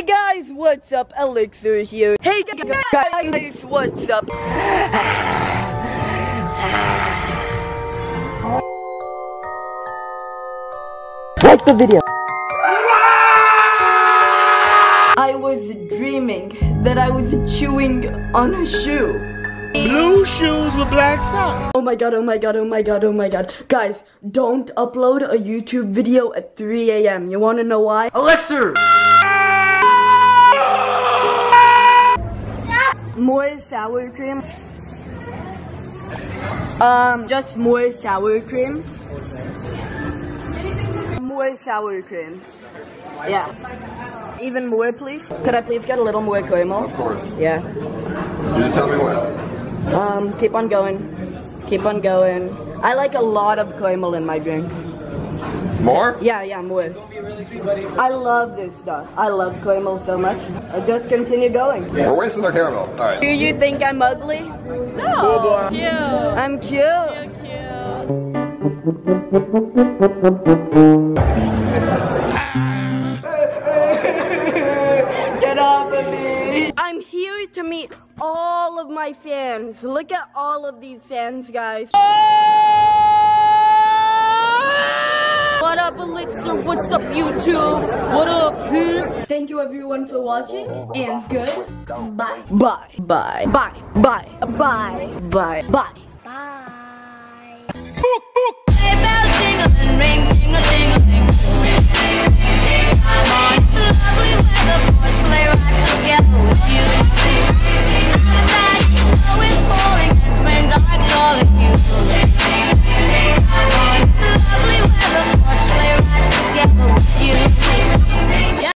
Hey guys, what's up? Elixir here. Hey guys, what's up? Like the video. I was dreaming that I was chewing on a shoe. Blue shoes with black socks. Oh my god, oh my god, oh my god, oh my god. Guys, don't upload a YouTube video at 3 a.m. You wanna know why? Elixir! More sour cream. Um, just more sour cream. More sour cream. Yeah. Even more, please. Could I please get a little more caramel? Of course. Yeah. You just tell me when. Um, keep on going. Keep on going. I like a lot of caramel in my drink. More? Yeah, yeah, more. I love this stuff. I love caramel so much. Uh, just continue going. We're wasting our caramel. All right. Do you think I'm ugly? No. I'm cute. I'm cute. Cute. Get off of me! I'm here to meet all of my fans. Look at all of these fans, guys. What up, Elixir? What's up, YouTube? What up, peeps? Thank you everyone for watching and good. Bye. Bye. Bye. Bye. Bye. Bye. Bye. Bye. Bell